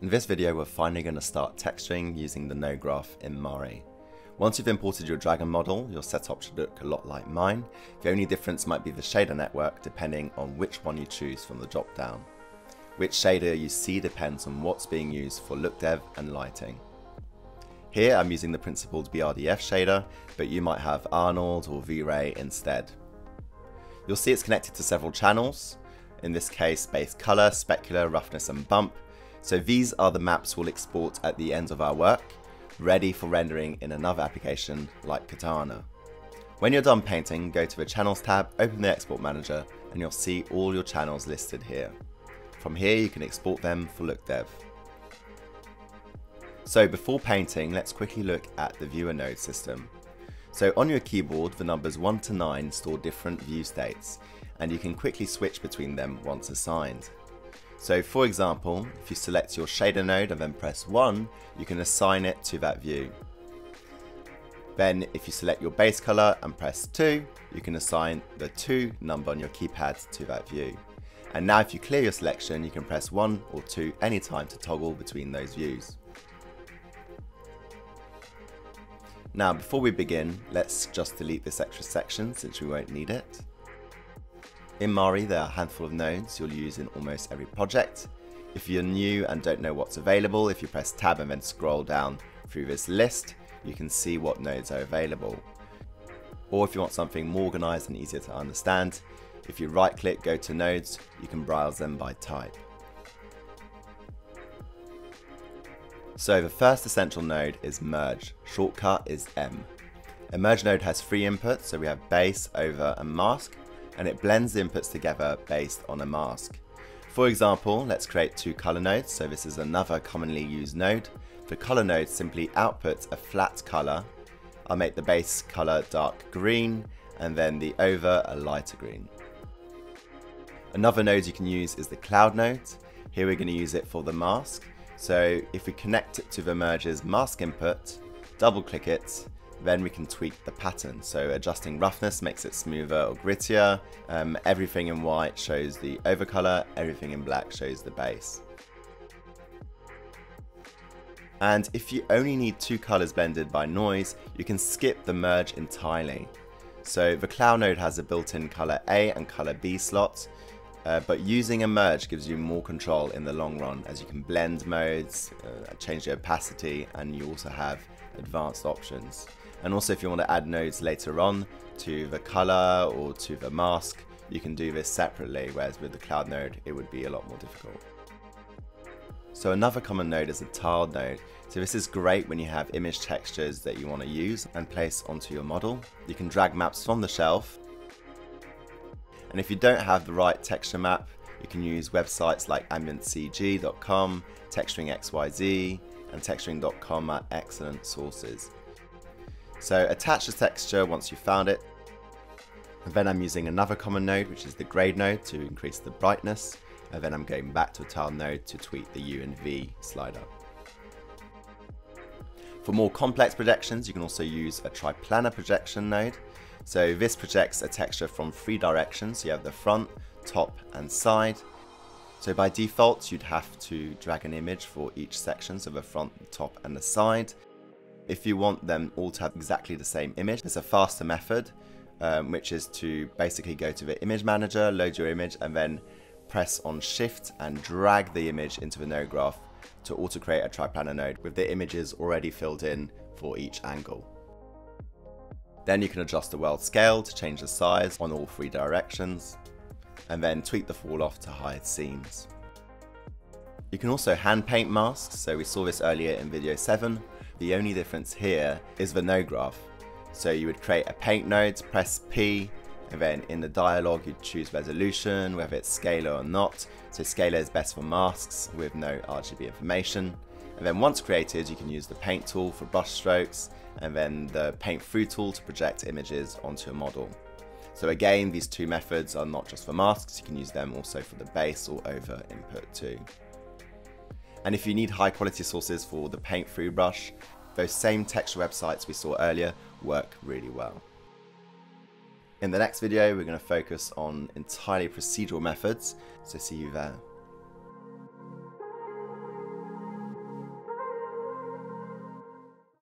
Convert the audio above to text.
In this video we're finally going to start texturing using the node graph in Mari. Once you've imported your dragon model, your setup should look a lot like mine. The only difference might be the shader network depending on which one you choose from the drop down. Which shader you see depends on what's being used for look dev and lighting. Here I'm using the principled BRDF shader, but you might have Arnold or V-Ray instead. You'll see it's connected to several channels, in this case base color, specular, roughness and bump, so these are the maps we'll export at the end of our work, ready for rendering in another application like Katana. When you're done painting, go to the Channels tab, open the Export Manager, and you'll see all your channels listed here. From here you can export them for LookDev. So before painting, let's quickly look at the viewer node system. So on your keyboard, the numbers 1 to 9 store different view states, and you can quickly switch between them once assigned. So for example, if you select your shader node and then press 1, you can assign it to that view. Then if you select your base color and press 2, you can assign the 2 number on your keypad to that view. And now if you clear your selection, you can press 1 or 2 anytime to toggle between those views. Now before we begin, let's just delete this extra section since we won't need it. In Mari, there are a handful of nodes you'll use in almost every project. If you're new and don't know what's available, if you press tab and then scroll down through this list, you can see what nodes are available. Or if you want something more organized and easier to understand, if you right click go to nodes, you can browse them by type. So the first essential node is merge, shortcut is M. A merge node has three inputs, so we have base, over and mask, and it blends inputs together based on a mask. For example, let's create two color nodes, so this is another commonly used node. The color node simply outputs a flat color. I'll make the base color dark green, and then the over a lighter green. Another node you can use is the cloud node. Here we're going to use it for the mask. So if we connect it to the merge's mask input, double click it, then we can tweak the pattern. So adjusting roughness makes it smoother or grittier. Um, everything in white shows the overcolor, everything in black shows the base. And if you only need two colors blended by noise, you can skip the merge entirely. So the cloud node has a built-in color A and color B slots, uh, but using a merge gives you more control in the long run as you can blend modes, uh, change the opacity, and you also have advanced options. And also if you want to add nodes later on to the color or to the mask, you can do this separately, whereas with the cloud node, it would be a lot more difficult. So another common node is a tiled node. So this is great when you have image textures that you want to use and place onto your model. You can drag maps from the shelf. And if you don't have the right texture map, you can use websites like ambientcg.com, texturingxyz, and texturing.com are excellent sources. So attach the texture once you've found it. And then I'm using another common node, which is the grade node to increase the brightness. And then I'm going back to a tile node to tweak the U and V slider. For more complex projections, you can also use a triplanar projection node. So this projects a texture from three directions. So you have the front, top and side. So by default, you'd have to drag an image for each section, so the front, the top and the side. If you want them all to have exactly the same image, there's a faster method, um, which is to basically go to the image manager, load your image, and then press on shift and drag the image into the node graph to auto create a triplanar node with the images already filled in for each angle. Then you can adjust the world scale to change the size on all three directions, and then tweak the fall off to hide seams. You can also hand paint masks, so we saw this earlier in video 7, the only difference here is the node graph. So you would create a paint node, press P, and then in the dialog you'd choose resolution, whether it's scalar or not. So scalar is best for masks with no RGB information. And then once created, you can use the paint tool for brush strokes, and then the paint through tool to project images onto a model. So again, these two methods are not just for masks, you can use them also for the base or over input too. And if you need high quality sources for the paint through brush, those same texture websites we saw earlier work really well. In the next video, we're going to focus on entirely procedural methods, so see you there.